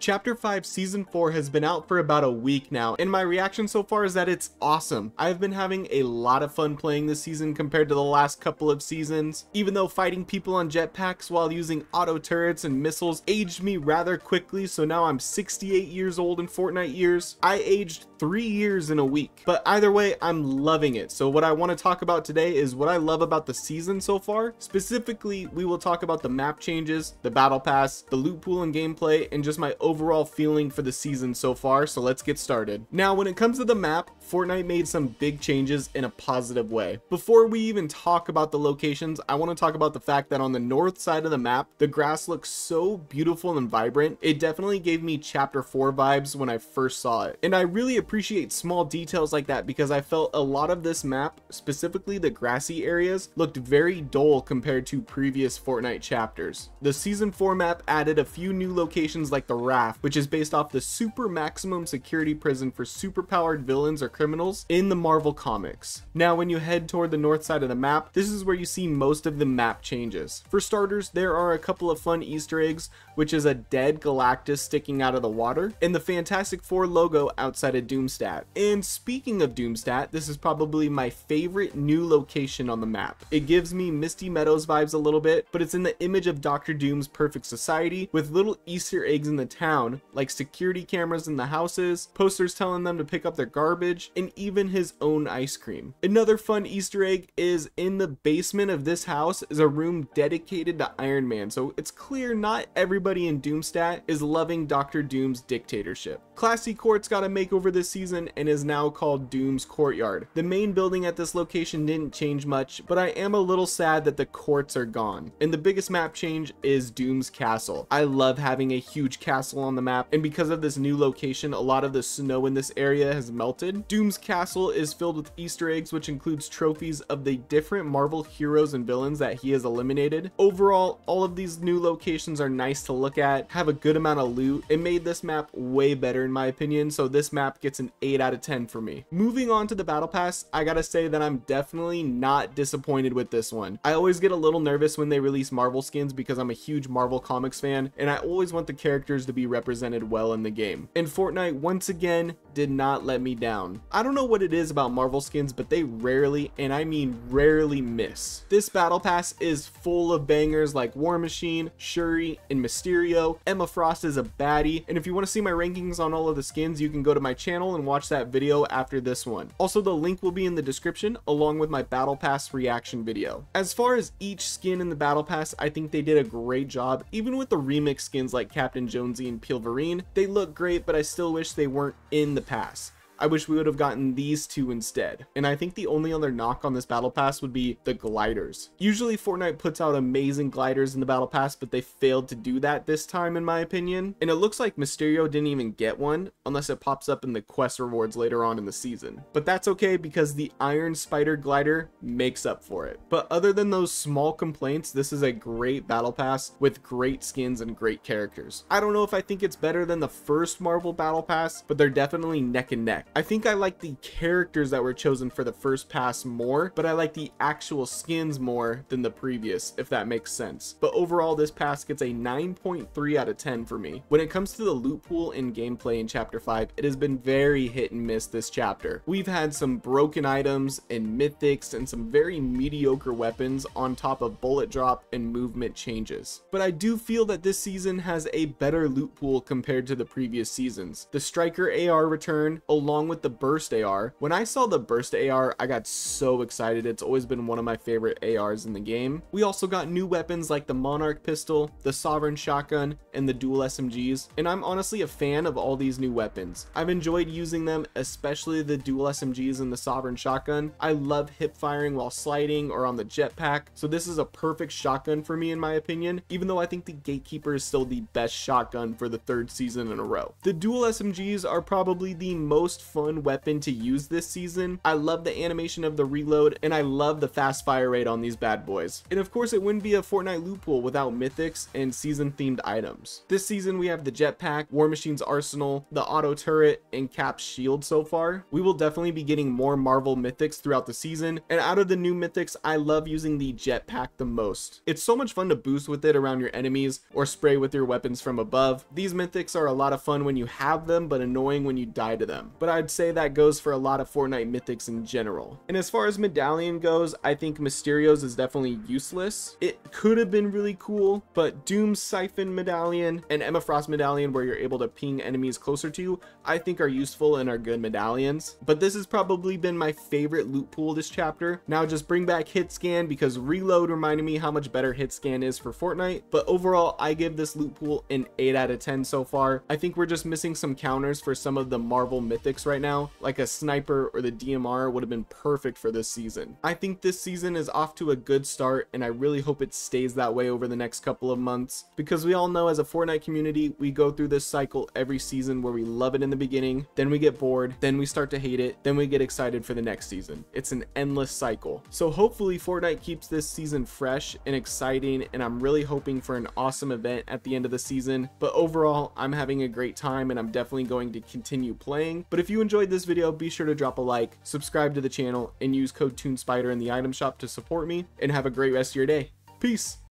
Chapter 5 Season 4 has been out for about a week now, and my reaction so far is that it's awesome. I've been having a lot of fun playing this season compared to the last couple of seasons, even though fighting people on jetpacks while using auto turrets and missiles aged me rather quickly, so now I'm 68 years old in Fortnite years. I aged 3 years in a week, but either way, I'm loving it. So what I want to talk about today is what I love about the season so far. Specifically, we will talk about the map changes, the battle pass, the loot pool and gameplay, and just my overall feeling for the season so far, so let's get started. Now, when it comes to the map, Fortnite made some big changes in a positive way. Before we even talk about the locations, I want to talk about the fact that on the north side of the map, the grass looks so beautiful and vibrant. It definitely gave me chapter 4 vibes when I first saw it. And I really appreciate small details like that because I felt a lot of this map, specifically the grassy areas, looked very dull compared to previous Fortnite chapters. The season 4 map added a few new locations like the which is based off the super maximum security prison for superpowered villains or criminals in the Marvel Comics. Now, when you head toward the north side of the map, this is where you see most of the map changes. For starters, there are a couple of fun Easter eggs, which is a dead Galactus sticking out of the water, and the Fantastic Four logo outside of Doomstadt. And speaking of Doomstadt, this is probably my favorite new location on the map. It gives me Misty Meadows vibes a little bit, but it's in the image of Doctor Doom's Perfect Society with little Easter eggs in the town, like security cameras in the houses, posters telling them to pick up their garbage, and even his own ice cream. Another fun Easter egg is in the basement of this house is a room dedicated to Iron Man, so it's clear not everybody in Doomstadt is loving Doctor Doom's dictatorship. Classy Courts got a makeover this season and is now called Doom's Courtyard. The main building at this location didn't change much, but I am a little sad that the courts are gone. And the biggest map change is Doom's Castle. I love having a huge castle on the map, and because of this new location, a lot of the snow in this area has melted. Doom's Castle is filled with Easter eggs, which includes trophies of the different Marvel heroes and villains that he has eliminated. Overall, all of these new locations are nice to look at, have a good amount of loot. It made this map way better in my opinion, so this map gets an 8 out of 10 for me. Moving on to the battle pass, I gotta say that I'm definitely not disappointed with this one. I always get a little nervous when they release Marvel skins because I'm a huge Marvel Comics fan, and I always want the characters to be represented well in the game. In Fortnite, once again, did not let me down. I don't know what it is about Marvel skins, but they rarely, and I mean rarely miss. This battle pass is full of bangers like War Machine, Shuri, and Mysterio. Emma Frost is a baddie, and if you want to see my rankings on all of the skins, you can go to my channel and watch that video after this one. Also, the link will be in the description along with my battle pass reaction video. As far as each skin in the battle pass, I think they did a great job. Even with the remix skins like Captain Jonesy and Peelverine, they look great, but I still wish they weren't in the pass. I wish we would have gotten these two instead. And I think the only other knock on this battle pass would be the gliders. Usually Fortnite puts out amazing gliders in the battle pass, but they failed to do that this time in my opinion. And it looks like Mysterio didn't even get one unless it pops up in the quest rewards later on in the season. But that's okay because the Iron Spider glider makes up for it. But other than those small complaints, this is a great battle pass with great skins and great characters. I don't know if I think it's better than the first Marvel battle pass, but they're definitely neck and neck. I think I like the characters that were chosen for the first pass more, but I like the actual skins more than the previous, if that makes sense. But overall, this pass gets a 9.3 out of 10 for me. When it comes to the loot pool and gameplay in Chapter 5, it has been very hit and miss this chapter. We've had some broken items and mythics and some very mediocre weapons on top of bullet drop and movement changes. But I do feel that this season has a better loot pool compared to the previous seasons. The Striker AR return, along along with the burst AR. When I saw the burst AR, I got so excited. It's always been one of my favorite ARs in the game. We also got new weapons like the Monarch pistol, the Sovereign shotgun, and the dual SMGs. And I'm honestly a fan of all these new weapons. I've enjoyed using them, especially the dual SMGs and the Sovereign shotgun. I love hip firing while sliding or on the jetpack. So this is a perfect shotgun for me in my opinion, even though I think the Gatekeeper is still the best shotgun for the third season in a row. The dual SMGs are probably the most most fun weapon to use this season. I love the animation of the reload and I love the fast fire rate on these bad boys. And of course it wouldn't be a Fortnite loot pool without mythics and season themed items. This season we have the jetpack, War Machine's arsenal, the auto turret, and Cap's shield so far. We will definitely be getting more Marvel mythics throughout the season and out of the new mythics I love using the jetpack the most. It's so much fun to boost with it around your enemies or spray with your weapons from above. These mythics are a lot of fun when you have them but annoying when you die to them. But I'd say that goes for a lot of Fortnite mythics in general. And as far as medallion goes, I think Mysterio's is definitely useless. It could have been really cool, but Doom Siphon medallion and Emma Frost medallion where you're able to ping enemies closer to you, I think are useful and are good medallions. But this has probably been my favorite loot pool this chapter. Now just bring back hit scan because reload reminded me how much better hit scan is for Fortnite. But overall, I give this loot pool an 8 out of 10 so far. I think we're just missing some counters for some of the Marvel mythics right now, like a sniper or the DMR would have been perfect for this season. I think this season is off to a good start and I really hope it stays that way over the next couple of months because we all know as a Fortnite community, we go through this cycle every season where we love it in the beginning, then we get bored, then we start to hate it, then we get excited for the next season. It's an endless cycle. So hopefully Fortnite keeps this season fresh and exciting and I'm really hoping for an awesome event at the end of the season. But overall, I'm having a great time and I'm definitely going to continue playing. But if you enjoyed this video, be sure to drop a like, subscribe to the channel, and use code TuneSpider in the item shop to support me, and have a great rest of your day. Peace!